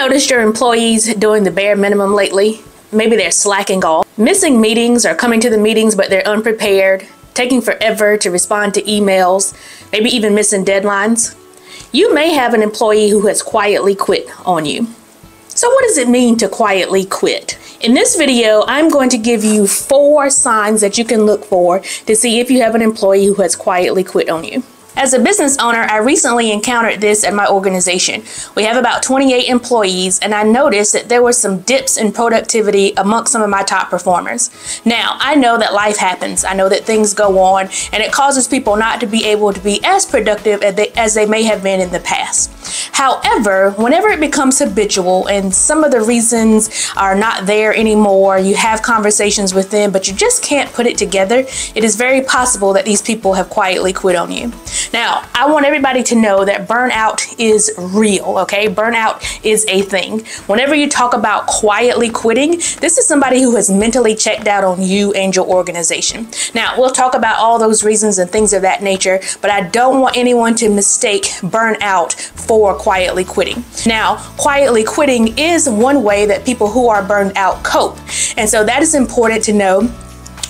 noticed your employees doing the bare minimum lately? Maybe they're slacking off, missing meetings or coming to the meetings but they're unprepared, taking forever to respond to emails, maybe even missing deadlines. You may have an employee who has quietly quit on you. So what does it mean to quietly quit? In this video, I'm going to give you four signs that you can look for to see if you have an employee who has quietly quit on you. As a business owner, I recently encountered this at my organization. We have about 28 employees, and I noticed that there were some dips in productivity amongst some of my top performers. Now, I know that life happens. I know that things go on, and it causes people not to be able to be as productive as they, as they may have been in the past. However, whenever it becomes habitual and some of the reasons are not there anymore, you have conversations with them, but you just can't put it together, it is very possible that these people have quietly quit on you. Now, I want everybody to know that burnout is real, okay? Burnout is a thing. Whenever you talk about quietly quitting, this is somebody who has mentally checked out on you and your organization. Now, we'll talk about all those reasons and things of that nature, but I don't want anyone to mistake burnout for quietly quitting. Now, quietly quitting is one way that people who are burned out cope. And so that is important to know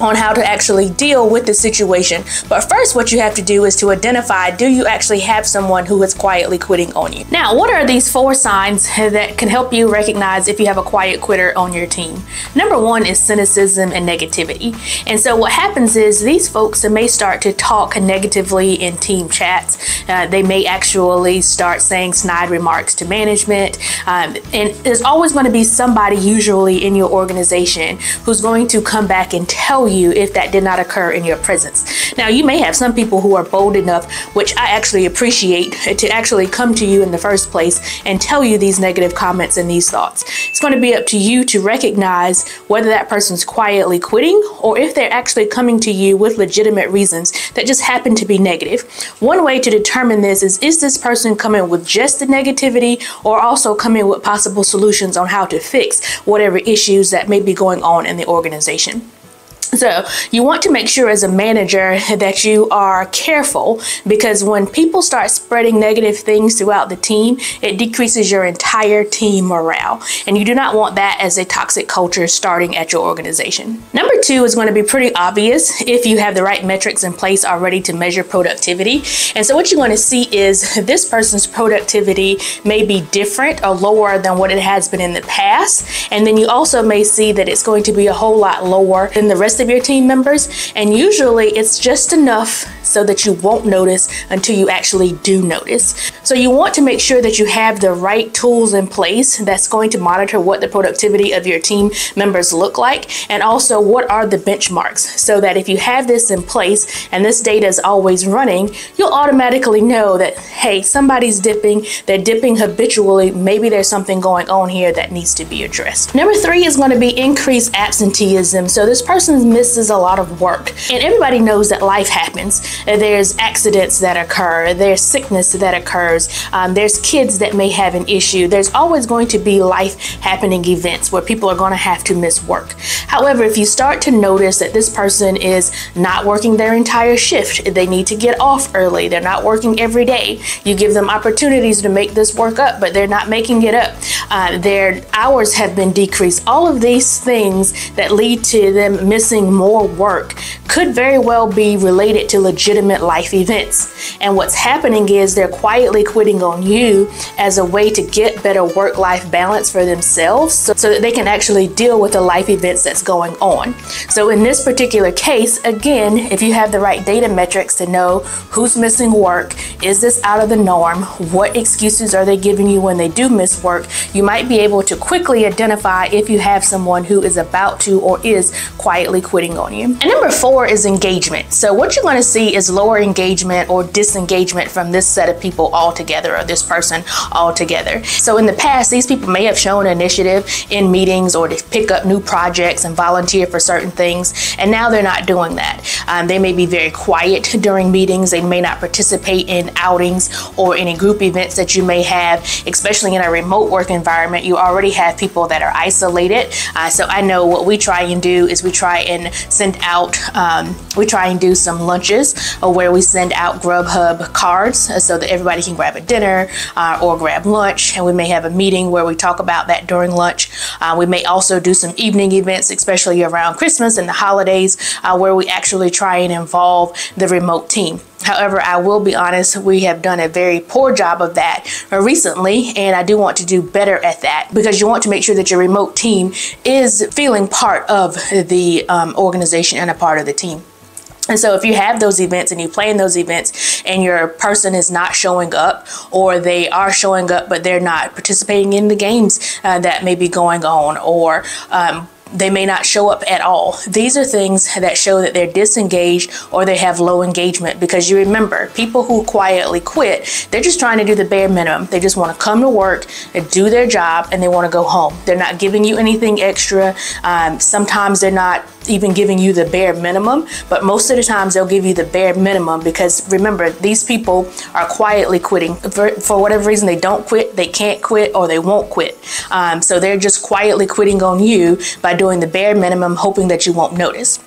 on how to actually deal with the situation. But first, what you have to do is to identify do you actually have someone who is quietly quitting on you? Now, what are these four signs that can help you recognize if you have a quiet quitter on your team? Number one is cynicism and negativity. And so, what happens is these folks may start to talk negatively in team chats. Uh, they may actually start saying snide remarks to management. Um, and there's always going to be somebody, usually in your organization, who's going to come back and tell you if that did not occur in your presence. Now, you may have some people who are bold enough, which I actually appreciate, to actually come to you in the first place and tell you these negative comments and these thoughts. It's going to be up to you to recognize whether that person's quietly quitting or if they're actually coming to you with legitimate reasons that just happen to be negative. One way to determine this is is this person coming with just the negativity or also coming with possible solutions on how to fix whatever issues that may be going on in the organization? So you want to make sure as a manager that you are careful because when people start spreading negative things throughout the team, it decreases your entire team morale. And you do not want that as a toxic culture starting at your organization. Number two is going to be pretty obvious if you have the right metrics in place already to measure productivity. And so what you're going to see is this person's productivity may be different or lower than what it has been in the past. And then you also may see that it's going to be a whole lot lower than the rest of your team members. And usually it's just enough so that you won't notice until you actually do notice. So you want to make sure that you have the right tools in place that's going to monitor what the productivity of your team members look like and also what are the benchmarks so that if you have this in place and this data is always running, you'll automatically know that, hey, somebody's dipping, they're dipping habitually, maybe there's something going on here that needs to be addressed. Number three is going to be increased absenteeism. So this person misses a lot of work and everybody knows that life happens. There's accidents that occur, there's sickness that occurs, um, there's kids that may have an issue. There's always going to be life happening events where people are going to have to miss work. However, if you start to notice that this person is not working their entire shift, they need to get off early, they're not working every day, you give them opportunities to make this work up, but they're not making it up. Uh, their hours have been decreased. All of these things that lead to them missing more work could very well be related to legitimate life events. And what's happening is they're quietly quitting on you as a way to get better work life balance for themselves so, so, that they can actually deal with the life events that's going on. So, in this particular case, again, if you have the right data metrics to know who's missing work, is this out of the norm, what excuses are they giving you when they do miss work, you might be able to quickly identify if you have someone who is about to or is quietly quitting on you. And number four, is engagement. So what you're going to see is lower engagement or disengagement from this set of people altogether or this person altogether. So in the past, these people may have shown initiative in meetings or to pick up new projects and volunteer for certain things. And now they're not doing that. Um, they may be very quiet during meetings. They may not participate in outings or any group events that you may have, especially in a remote work environment environment. You already have people that are isolated. Uh, so I know what we try and do is we try and send out, um, we try and do some lunches uh, where we send out Grubhub cards uh, so that everybody can grab a dinner uh, or grab lunch. And we may have a meeting where we talk about that during lunch. Uh, we may also do some evening events, especially around Christmas and the holidays, uh, where we actually try and involve the remote team. However, I will be honest, we have done a very poor job of that recently, and I do want to do better at that because you want to make sure that your remote team is feeling part of the um, organization and a part of the team. And so if you have those events and you plan those events and your person is not showing up or they are showing up but they're not participating in the games uh, that may be going on or um, they may not show up at all. These are things that show that they're disengaged or they have low engagement because you remember, people who quietly quit, they're just trying to do the bare minimum. They just want to come to work, and do their job, and they want to go home. They're not giving you anything extra. Um, sometimes they're not even giving you the bare minimum, but most of the times they'll give you the bare minimum because remember, these people are quietly quitting. For, for whatever reason, they don't quit, they can't quit, or they won't quit. Um, so they're just quietly quitting on you by doing the bare minimum, hoping that you won't notice.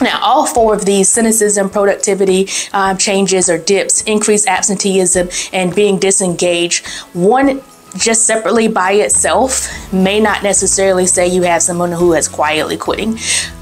Now, all four of these cynicism, productivity um, changes or dips, increased absenteeism, and being disengaged, one just separately by itself may not necessarily say you have someone who is quietly quitting.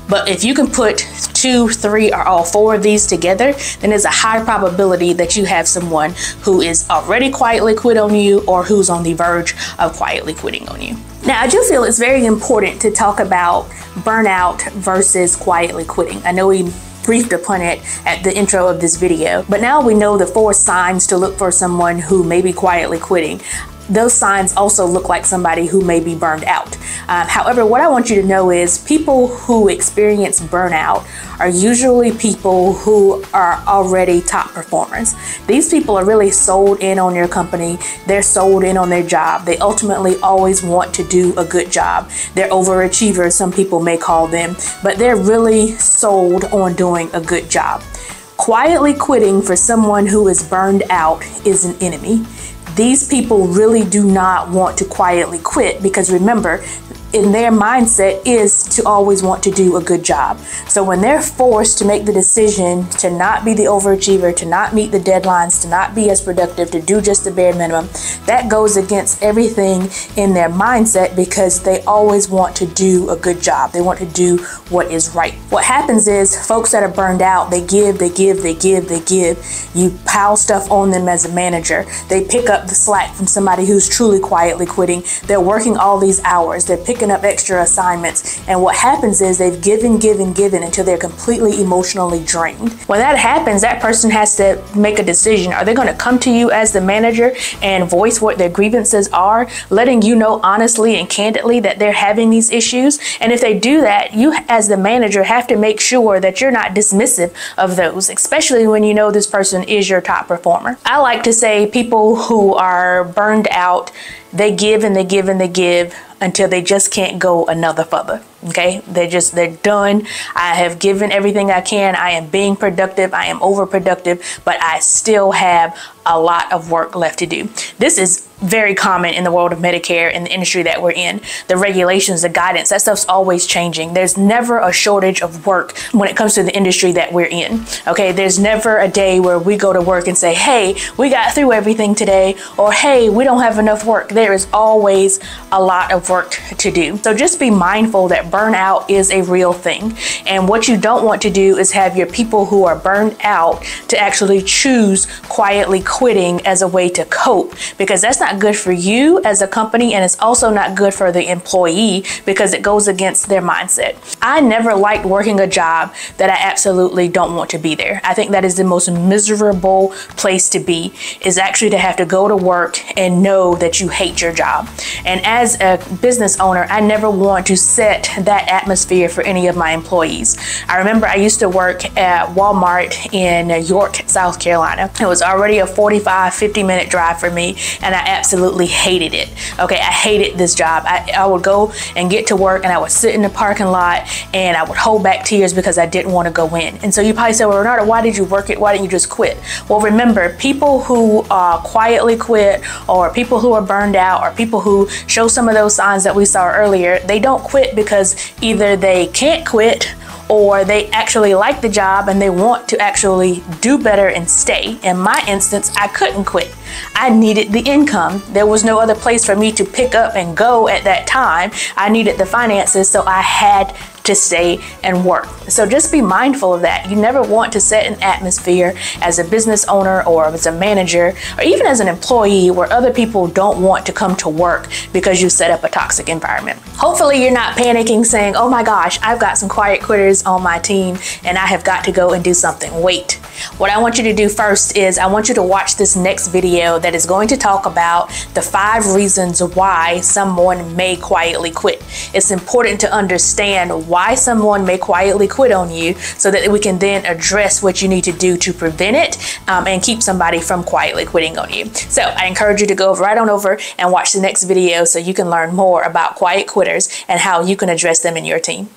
But if you can put two, three, or all four of these together, then there's a high probability that you have someone who is already quietly quit on you or who's on the verge of quietly quitting on you. Now, I do feel it's very important to talk about burnout versus quietly quitting. I know we briefed upon it at the intro of this video, but now we know the four signs to look for someone who may be quietly quitting those signs also look like somebody who may be burned out. Um, however, what I want you to know is people who experience burnout are usually people who are already top performers. These people are really sold in on your company. They're sold in on their job. They ultimately always want to do a good job. They're overachievers, some people may call them, but they're really sold on doing a good job. Quietly quitting for someone who is burned out is an enemy. These people really do not want to quietly quit because remember, in their mindset is to always want to do a good job. So when they're forced to make the decision to not be the overachiever, to not meet the deadlines, to not be as productive, to do just the bare minimum, that goes against everything in their mindset because they always want to do a good job. They want to do what is right. What happens is folks that are burned out, they give, they give, they give, they give. You pile stuff on them as a manager. They pick up the slack from somebody who's truly quietly quitting. They're working all these hours. They're picking picking up extra assignments. And what happens is they've given, given, given until they're completely emotionally drained. When that happens, that person has to make a decision. Are they going to come to you as the manager and voice what their grievances are, letting you know honestly and candidly that they're having these issues? And if they do that, you as the manager have to make sure that you're not dismissive of those, especially when you know this person is your top performer. I like to say people who are burned out, they give and they give and they give until they just can't go another further okay? They're just they're done. I have given everything i can. I am being productive. I am overproductive but i still have a lot of work left to do. This is very common in the world of medicare in the industry that we're in. The regulations the guidance that stuff's always changing. There's never a shortage of work when it comes to the industry that we're in. Okay? There's never a day where we go to work and say hey we got through everything today or hey we don't have enough work. There is always a lot of work to do. So just be mindful that burnout is a real thing. And what you don't want to do is have your people who are burned out to actually choose quietly quitting as a way to cope because that's not good for you as a company and it's also not good for the employee because it goes against their mindset. I never liked working a job that I absolutely don't want to be there. I think that is the most miserable place to be is actually to have to go to work and know that you hate your job. And as a business owner, I never want to set that atmosphere for any of my employees. I remember I used to work at Walmart in York, South Carolina. It was already a 45, 50 minute drive for me, and I absolutely hated it. Okay, I hated this job. I, I would go and get to work, and I would sit in the parking lot, and I would hold back tears because I didn't want to go in. And so you probably say, well, Ranarda, why did you work it? Why didn't you just quit? Well, remember, people who uh, quietly quit, or people who are burned out, or people who show some of those signs that we saw earlier, they don't quit because either they can't quit or they actually like the job and they want to actually do better and stay. In my instance, I couldn't quit. I needed the income. There was no other place for me to pick up and go at that time. I needed the finances, so I had to stay and work. So just be mindful of that. You never want to set an atmosphere as a business owner or as a manager or even as an employee where other people don't want to come to work because you set up a toxic environment. Hopefully you're not panicking saying, oh my gosh, I've got some quiet quitters on my team and I have got to go and do something. Wait. What I want you to do first is I want you to watch this next video that is going to talk about the five reasons why someone may quietly quit. It's important to understand why why someone may quietly quit on you so that we can then address what you need to do to prevent it um, and keep somebody from quietly quitting on you. So I encourage you to go right on over and watch the next video so you can learn more about quiet quitters and how you can address them in your team.